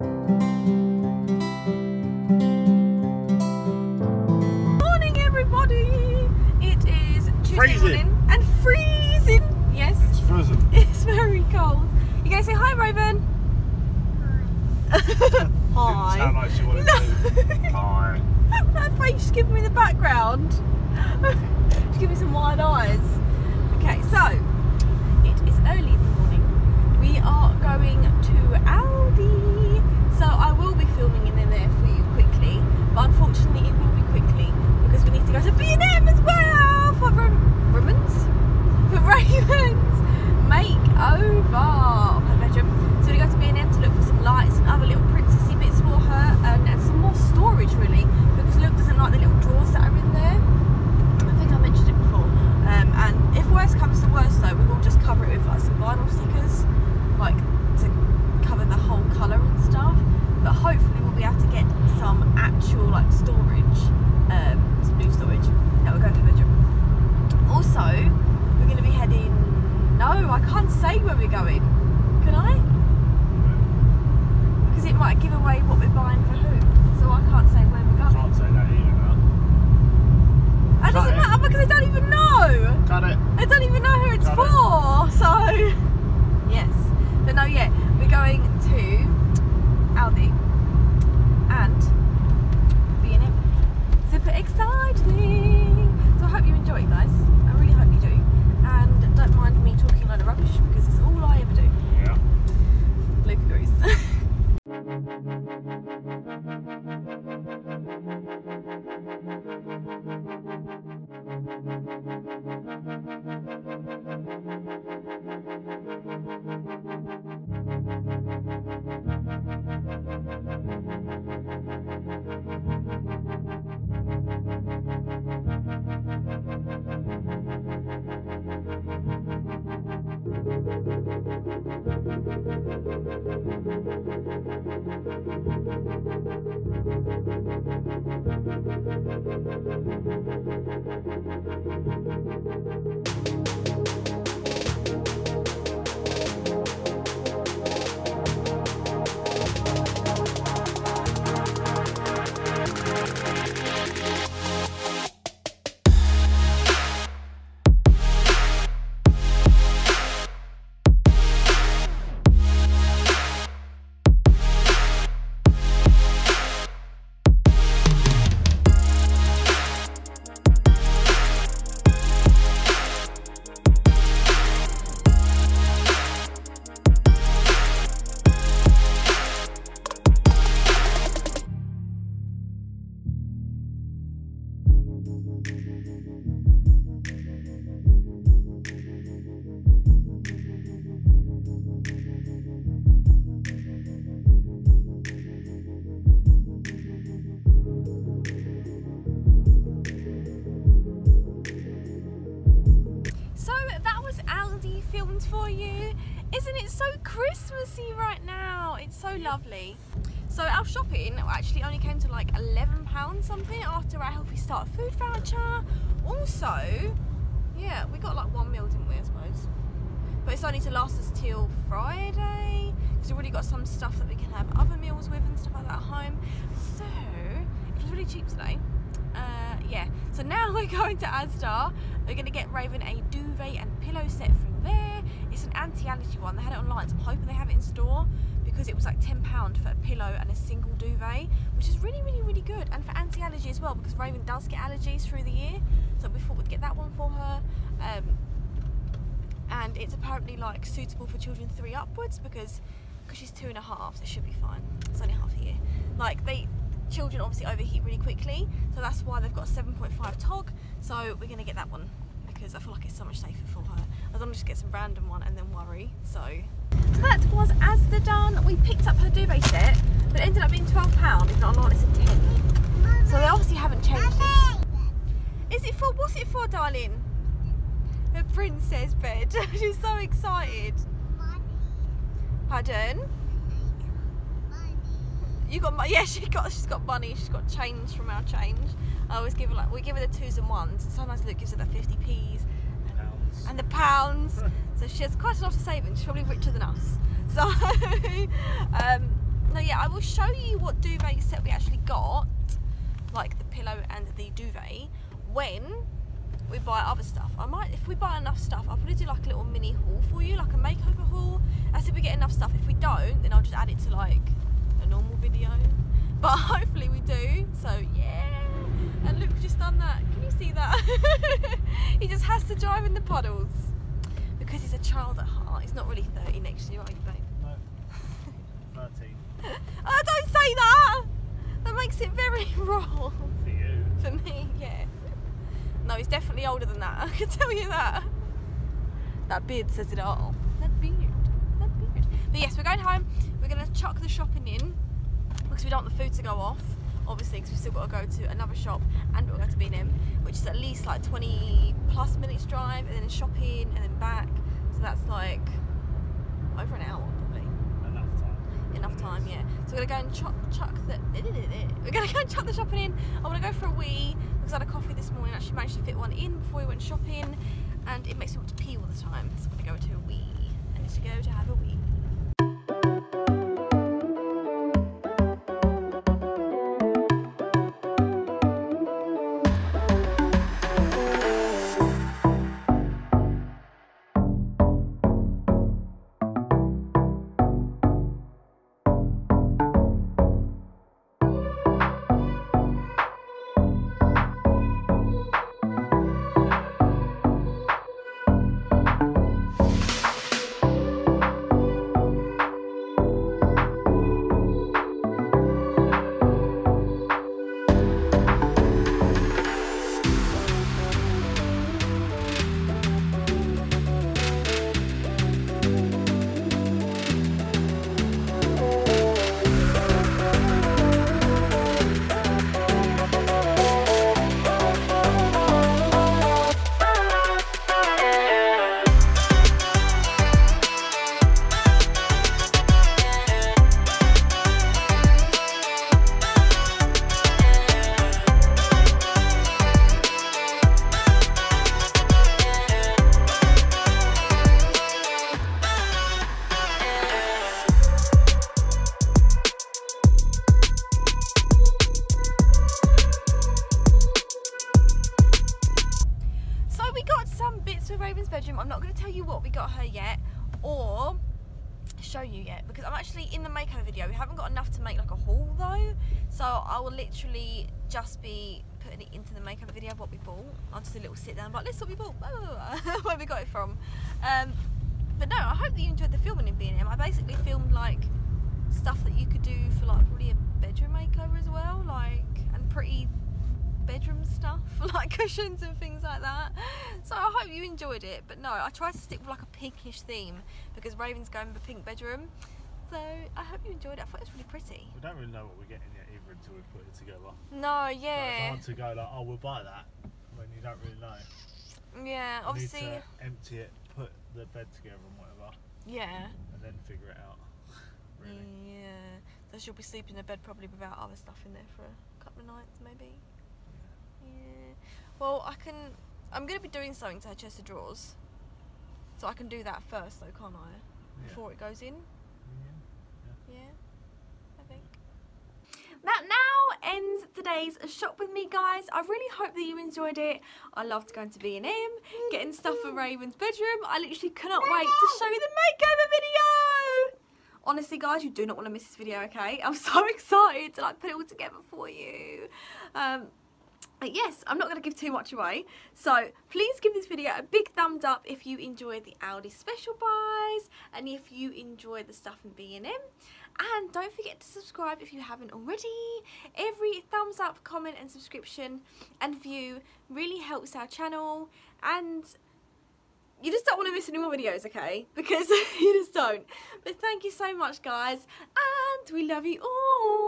Morning, everybody. It is Tuesday Freezing. morning and freezing. Yes, It's frozen. it's very cold. You gonna say hi, Raven? Didn't hi. sound like she wanted to. Hi. that face she's giving me the background. she's giving me some wide eyes. Okay, so it is early in the morning. We are going to Aldi. So I will be filming in there for you quickly, but unfortunately it will be quickly because we need to go to B&M as well for Ram- Raymond's for Raven's makeover of her bedroom. So we go to B&M to look for some lights and other little princessy bits for her and, and some more storage really because Luke doesn't like the little drawers that are in there. I think I mentioned it before. Um, and if worst comes to worst though, we will just cover it with like some vinyl stickers, like to cover the whole colour and stuff. But hopefully we'll be able to get some actual like storage, um, some new storage that will go in the bedroom. Also, we're going to be heading. No, I can't say where we're going. Can I? Because it might give away what we're buying for who. So I can't say where we're going. I Can't say that either now. It doesn't it. matter because I don't even know. Cut it. I don't even know who it's it. for. So, yes. But no, yeah, we're going to For you. Isn't it so Christmassy right now? It's so lovely. So our shopping actually only came to like £11 something after our Healthy Start food voucher. Also, yeah, we got like one meal, didn't we, I suppose? But it's only to last us till Friday because we've already got some stuff that we can have other meals with and stuff like that at home. So it was really cheap today. Uh, yeah, so now we're going to Asda. We're going to get Raven a duvet and pillow set from there. It's an anti-allergy one. They had it online, so I'm hoping they have it in store because it was like £10 for a pillow and a single duvet, which is really, really, really good. And for anti-allergy as well because Raven does get allergies through the year. So we thought we'd get that one for her. Um, and it's apparently like suitable for children three upwards because because she's two and a half, so it should be fine. It's only half a year. Like they children obviously overheat really quickly, so that's why they've got a 7.5 tog. So we're gonna get that one because I feel like it's so much safer for her. I don't want to just get some random one and then worry. So that was Asda done. We picked up her duvet set, but it ended up being twelve pound. If not a lot, it's a ten. So they obviously haven't changed it. Is it for? What's it for, darling? The princess bed. She's so excited. Pardon? You got money? Yeah, she got. She's got money. She's got change from our change. I always give her like we give her the twos and ones. Sometimes Luke gives her the fifty p's And the pounds. so she has quite a lot of savings. She's probably richer than us. So, um, no, yeah, I will show you what duvet set we actually got, like the pillow and the duvet, when we buy other stuff. I might, if we buy enough stuff, I'll probably do like a little mini haul for you, like a makeover haul. As if we get enough stuff. If we don't, then I'll just add it to like a normal video. But hopefully we do. So yeah. And Luke's just done that. Can you see that? he just has to drive in the puddles because he's a child at heart. He's not really 30 next year, are you, babe? No. 13. Oh, don't say that! That makes it very wrong. For you. For me, yeah. No, he's definitely older than that. I can tell you that. That beard says it all. That beard. That beard. But yes, we're going home. We're going to chuck the shopping in because we don't want the food to go off. Obviously, because we've still got to go to another shop and we'll go to B&M, which is at least like 20 plus minutes drive, and then shopping, and then back. So that's like over an hour probably Enough time. enough time, yeah. So we're gonna go and chuck, chuck the. We're gonna go and chuck the shopping in. I want to go for a wee because I had a coffee this morning. I actually managed to fit one in before we went shopping, and it makes me want to pee all the time. So I'm gonna go to a wee. I need to go to have a wee. Bedroom. I'm not going to tell you what we got her yet, or show you yet because I'm actually in the makeover video. We haven't got enough to make like a haul though, so I will literally just be putting it into the makeover video of what we bought. I'll just do a little sit down, but this is what we bought, blah, blah, blah, where we got it from. Um, but no, I hope that you enjoyed the filming in B&M. I basically filmed like stuff that you could do for like probably a bedroom makeover as well, like and pretty bedroom stuff like cushions and things like that so I hope you enjoyed it but no I tried to stick with like a pinkish theme because Raven's going with a pink bedroom. So I hope you enjoyed it. I thought it was really pretty. We don't really know what we're getting yet either until we put it together. no Like, yeah. It's hard to go like, oh, we'll buy that when you don't really know. yeah You obviously empty it, put the bed together and whatever, yeah. And then figure it out. really. yeah. So she'll be sleeping in the bed probably without other stuff in there for a couple of nights maybe? Yeah. Well I can I'm going to be doing something to her chest of drawers so I can do that first though can't I Yeah. before it goes in Yeah. Yeah, I think. That now ends today's shop with me, guys. I really hope that you enjoyed it. I loved going to B&M, getting stuff for Raven's bedroom. I literally cannot wait to show you the makeover video. Honestly, guys, you do not want to miss this video, okay? I'm so excited to like put it all together for you. Um, but Uh, yes, I'm not going to give too much away. So please give this video a big thumbs up if you enjoyed the Aldi special buys and if you enjoyed the stuff in B&M. And don't forget to subscribe if you haven't already. Every thumbs up, comment and subscription and view really helps our channel and you just don't want to miss any more videos, okay? Because you just don't. But thank you so much, guys, and we love you all.